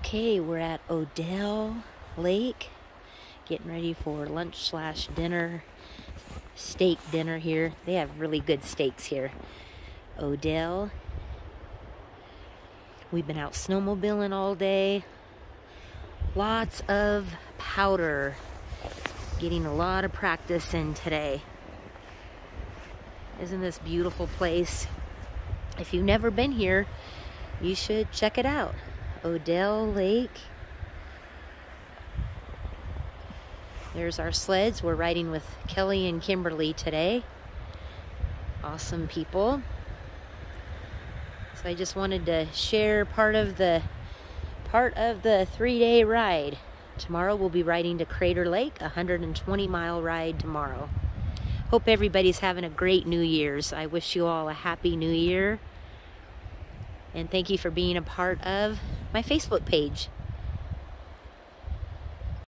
Okay, we're at Odell Lake, getting ready for lunch slash dinner, steak dinner here. They have really good steaks here. Odell. We've been out snowmobiling all day. Lots of powder. Getting a lot of practice in today. Isn't this beautiful place? If you've never been here, you should check it out. Odell Lake. There's our sleds. We're riding with Kelly and Kimberly today. Awesome people. So I just wanted to share part of the part of the three-day ride. Tomorrow we'll be riding to Crater Lake, a 120 mile ride tomorrow. Hope everybody's having a great New Year's. I wish you all a happy New Year. And thank you for being a part of my Facebook page.